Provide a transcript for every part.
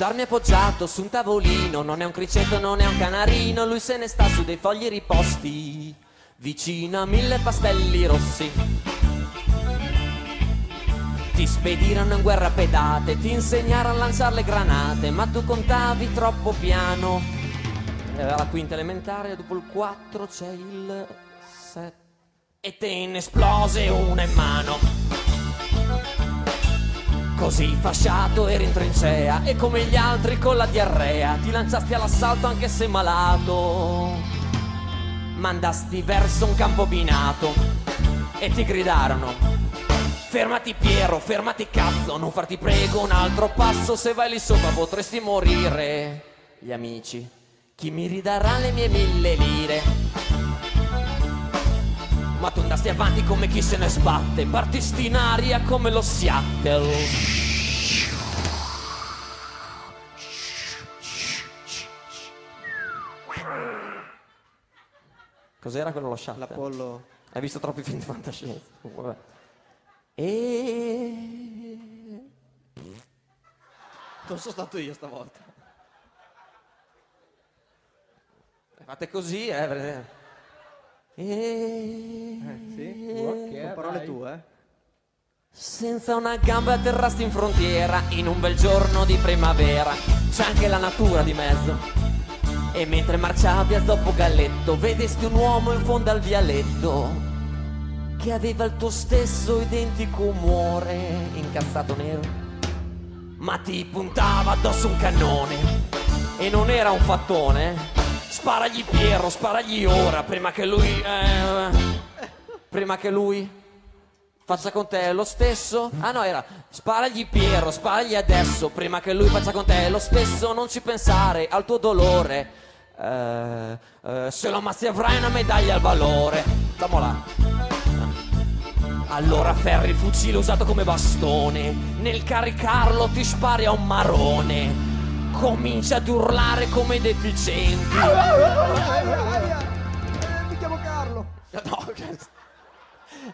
Dorme appoggiato su un tavolino, non è un criceto, non è un canarino, lui se ne sta su dei fogli riposti, vicino a mille pastelli rossi. Ti spedirono in guerra pedate, ti insegnarono a lanciare le granate, ma tu contavi troppo piano. Era la quinta elementare, dopo il 4 c'è il 7. E te ne esplose una in mano. Così fasciato eri in trincea e come gli altri con la diarrea ti lanciasti all'assalto anche se malato. Mandasti verso un campo binato e ti gridarono. Fermati Piero, fermati cazzo, non farti prego un altro passo, se vai lì sopra potresti morire. Gli amici, chi mi ridarà le mie mille lire? Ma tu andasti avanti come chi se ne sbatte, partisti in aria come lo Seattle. Cos'era quello lo shuttle? L'Apollo. Hai visto troppi film di fantascienza? Vabbè. E... Non sono stato io stavolta. Fate così, eh. E... Sì? Con parole tue, eh? Senza una gamba atterrasti in frontiera in un bel giorno di primavera. C'è anche la natura di mezzo. E mentre marciavi a zoppo galletto, vedesti un uomo in fondo al vialetto che aveva il tuo stesso identico umore incazzato nero. Ma ti puntava addosso un cannone e non era un fattone. Sparagli Piero, sparagli ora prima che lui. eh, prima che lui faccia con te lo stesso. Ah no, era sparagli Piero, sparagli adesso, prima che lui faccia con te lo stesso. Non ci pensare al tuo dolore. Eh, eh, se lo ammazzi avrai una medaglia al valore. Damola. Allora ferri il fucile usato come bastone. Nel caricarlo ti spari a un marone. Comincia ad urlare come deficienti. Mi chiamo Carlo. No,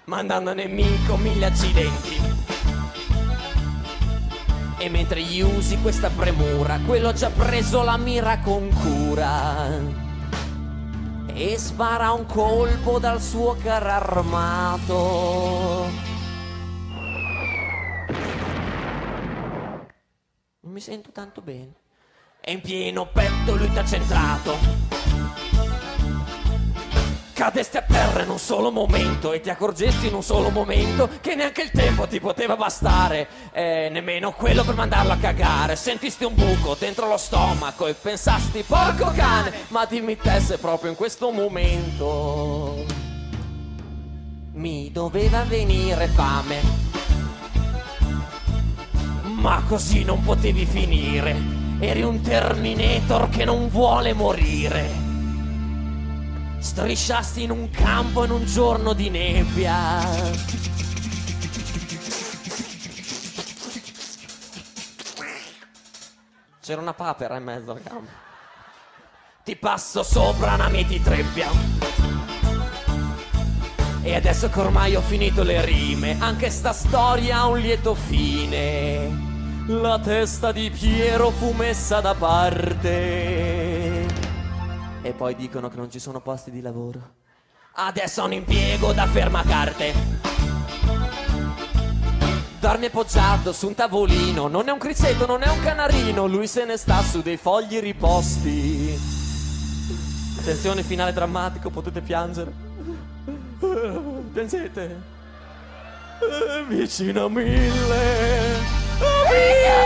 mandando nemico mille accidenti. E mentre gli usi questa premura, quello ha già preso la mira con cura. E spara un colpo dal suo carro armato. Non mi sento tanto bene. E in pieno petto lui t'ha centrato. Cadesti a terra in un solo momento e ti accorgesti in un solo momento che neanche il tempo ti poteva bastare, e nemmeno quello per mandarlo a cagare. Sentisti un buco dentro lo stomaco e pensasti, porco cane, ma dimmi te se proprio in questo momento mi doveva venire fame. Ma così non potevi finire, eri un Terminator che non vuole morire. Strisciasti in un campo in un giorno di nebbia. C'era una papera in mezzo al campo. Ti passo sopra una mia ti trebbia. E adesso che ormai ho finito le rime, anche sta storia ha un lieto fine. La testa di Piero fu messa da parte. E poi dicono che non ci sono posti di lavoro. Adesso ho un impiego da fermacarte. Dormi appoggiato su un tavolino, non è un criceto, non è un canarino, lui se ne sta su dei fogli riposti. Attenzione, finale drammatico, potete piangere. Piangete. Vicino a mille. Mia,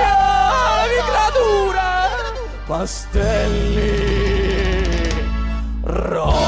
la creatura. Pastelli rossi.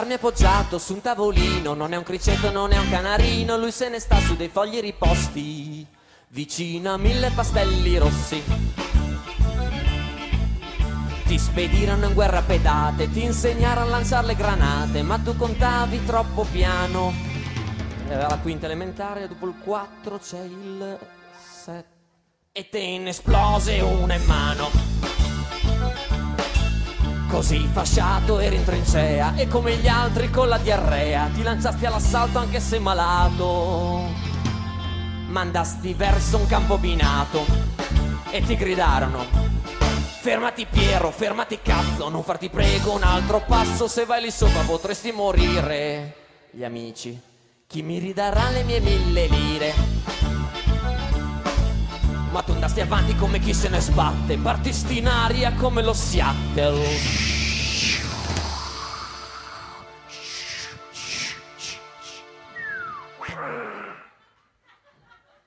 Dorme appoggiato su un tavolino, non è un criceto, non è un canarino, lui se ne sta su dei fogli riposti, vicino a mille pastelli rossi. Ti spedirono in guerra pedate, ti insegnarono a lanciare le granate, ma tu contavi troppo piano. Era la quinta elementare, dopo il 4 c'è il 7. E te ne esplose una in mano. Così fasciato eri in trincea e come gli altri con la diarrea ti lanciasti all'assalto anche se malato. Mandasti verso un campo binato e ti gridarono Fermati Piero, fermati cazzo, non farti prego un altro passo, se vai lì sopra potresti morire. Gli amici, chi mi ridarà le mie mille lire? Ma tu andasti avanti come chi se ne sbatte, partisti in aria come lo Seattle.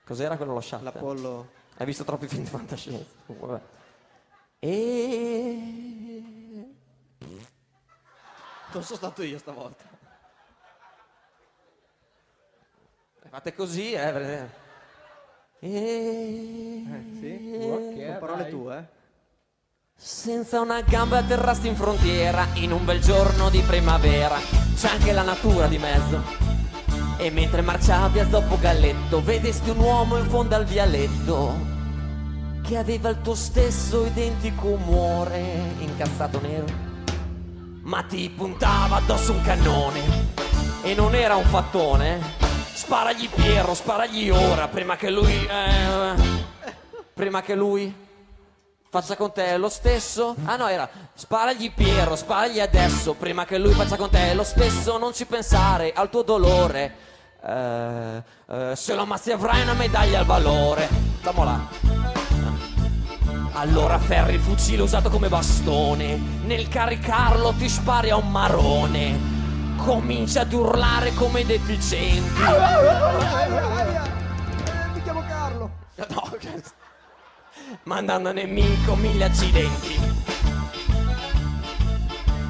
Cos'era quello lo shuttle? L'Apollo. Hai visto troppi film di fantascienza? Vabbè. E... Non sono stato io stavolta. Fate così, eh. E... Sì? Con parole tue, eh. Senza una gamba atterrasti in frontiera in un bel giorno di primavera. C'è anche la natura di mezzo. E mentre marciavi a zoppo galletto, vedesti un uomo in fondo al vialetto che aveva il tuo stesso identico umore incazzato nero. Ma ti puntava addosso un cannone e non era un fattone. Sparagli Piero, sparagli ora prima che lui. eh, prima che lui faccia con te lo stesso. Ah no, era sparagli Piero, sparagli adesso, prima che lui faccia con te lo stesso. Non ci pensare al tuo dolore. Eh, eh, se lo ammazzi avrai una medaglia al valore. Là. Allora ferri il fucile usato come bastone. Nel caricarlo ti spari a un marone. Comincia ad urlare come deficienti. Eh, mi chiamo Carlo. No, mandando a nemico mille accidenti.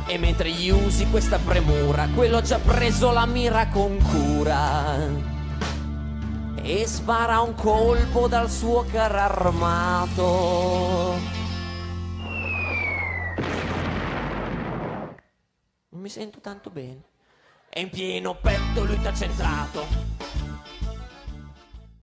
E mentre gli usi questa premura, quello ha già preso la mira con cura. E spara un colpo dal suo carro armato. Non mi sento tanto bene. E in pieno petto lui t'ha centrato.